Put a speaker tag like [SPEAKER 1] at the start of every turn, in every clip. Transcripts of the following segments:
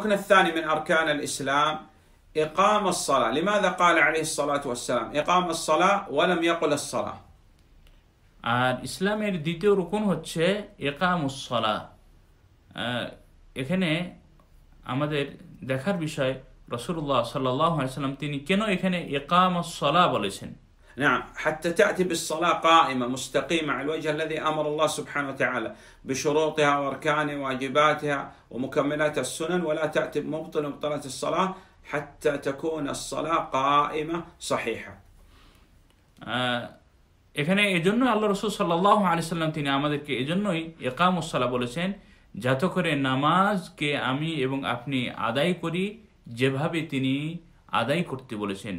[SPEAKER 1] الركن الثاني من أركان الإسلام إقام الصلاة لماذا قال عليه الصلاة والسلام إقام الصلاة ولم يقل الصلاة
[SPEAKER 2] আর ইসলামের দ্বিতীয় রুকুন হচ্ছে একামুসলা এখানে আমাদের দেখার বিষয় রসুল্লাহ সাল্লাহ সাল্লাম তিনি কেন এখানে একামসলা বলেছেন
[SPEAKER 1] نعم حتى تأتي بالصلاة قائمة مستقيمة على الوجه الذي أمر الله سبحانه وتعالى بشروطها وأركانها وواجباتها ومكملات السنن ولا تأتي بمبطل مبطلات الصلاة حتى تكون الصلاة قائمة صحيحة
[SPEAKER 2] আহ, এখানে এজন্য আল্লাহ রসুল সাল্লাহ আলি সাল্লাম তিনি আমাদেরকে এজন্যই একামুসলা বলেছেন যাতে করে নামাজকে আমি এবং আপনি আদায় করি যেভাবে তিনি আদায় করতে বলেছেন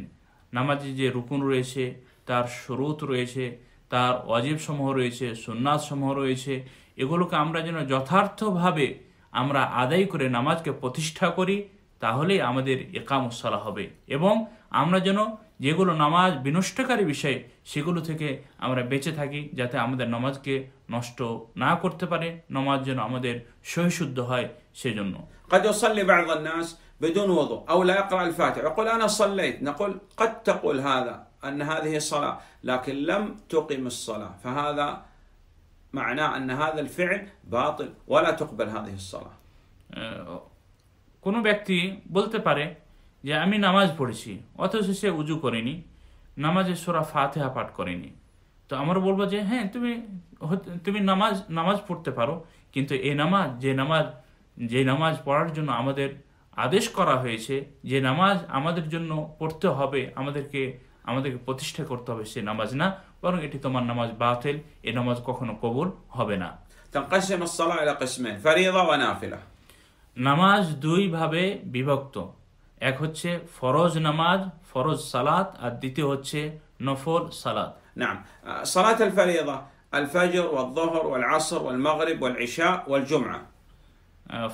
[SPEAKER 2] নামাজে যে রুকুন রয়েছে তার শরুত রয়েছে তার অজীব সমূহ রয়েছে সুন্নাত সমূহ রয়েছে এগুলোকে আমরা যেন যথার্থভাবে আমরা আদায় করে নামাজকে প্রতিষ্ঠা করি তাহলেই আমাদের একামুসলা হবে এবং আমরা যেন যেগুলো নামাজ বিনষ্টকারী বিষয় সেগুলো থেকে আমরা বেঁচে থাকি যাতে আমাদের নামাজকে নষ্ট না করতে পারে নামাজ যেন আমাদের সহিশুদ্ধ হয় সেজন্য
[SPEAKER 1] قد يصلي بعض الناس بدون وضوء أو لا يقرأ الفاتحة يقول أنا صليت نقول قد تقول هذا أن هذه صلاة لكن لم تقم الصلاة فهذا معناه أن هذا الفعل باطل ولا تقبل هذه الصلاة
[SPEAKER 2] আহ, কোনো ব্যক্তি বলতে পারে যে আমি নামাজ পড়েছি অথচ সে উজু করেনি নামাজে সোরা ফাতেহা পাঠ করেনি তো আমরা বলবো যে হ্যাঁ তুমি হতে- তুমি নামাজ নামাজ পড়তে পারো কিন্তু এই নামাজ যে নামাজ যে নামাজ পড়ার জন্য আমাদের আদেশ করা হয়েছে যে নামাজ আমাদের জন্য পড়তে হবে আমাদেরকে আমাদেরকে প্রতিষ্ঠা করতে হবে সে নামাজ না বরং এটি তোমার নামাজ বাতিল এ নামাজ কখনো কবুল হবে না। নামাজ দুই ভাবে বিভক্ত। এক হচ্ছে ফরজ নামাজ ফরজ সালাত আর দ্বিতীয় হচ্ছে নফল সালাত।
[SPEAKER 1] নাম সালাত আল ফারিদা আল ফাজর ওয়াল যহর ওয়াল আসর
[SPEAKER 2] ওয়াল মাগরিব ওয়াল ইশা ওয়াল জুমআ।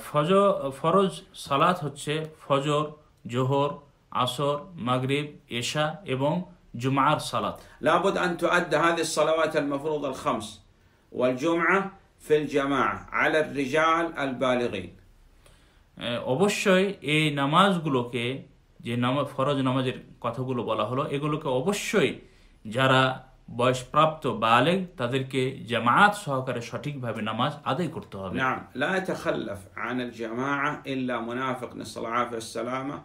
[SPEAKER 2] ফজর ফরজ সালাত হচ্ছে ফজর জোহর আসর মাগরিব এশা এবং জুমার সালাত
[SPEAKER 1] لابد أن تؤدى هذه الصلوات المفروضة الخمس والجمعة في الجماعة على الرجال البالغين
[SPEAKER 2] আহ, অবশ্যই এই নামাজগুলোকে যে নামাজ ফরজ নামাজের কথাগুলো বলা হলো এগুলোকে অবশ্যই যারা বয়সপ্রাপ্ত বালেগ তাদেরকে জামায়াত সহকারে সঠিকভাবে নামাজ আদায় করতে হবে
[SPEAKER 1] نعم لا يتخلف عن الجماعة إلا منافق نسأل الله العافية والسلامة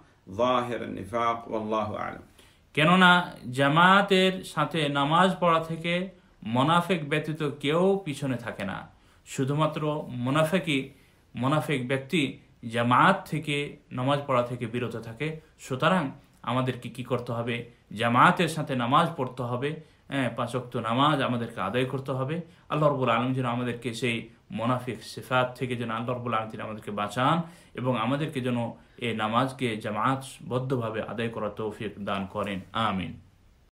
[SPEAKER 2] কেননা জামায়াতের সাথে নামাজ পড়া থেকে মোনাফেক ব্যতীত কেউ পিছনে থাকে না। শুধুমাত্র মোনাফেকই, মোনাফেক ব্যক্তি জামায়াত থেকে নামাজ পড়া থেকে বিরত থাকে। সুতরাং আমাদেরকে কি করতে হবে? জামায়াতের সাথে নামাজ পড়তে হবে। হ্যাঁ পাঁচক্ত নামাজ আমাদেরকে আদায় করতে হবে। আল্লাহ রবুল আলম যেন আমাদেরকে সেই মোনাফিক সেফাত থেকে যেন আল্লাহ রবুল আলম আমাদেরকে বাঁচান এবং আমাদেরকে যেন এই নামাজকে জামায়াতবদ্ধভাবে আদায় করার তৌফিক দান করেন। আমিন।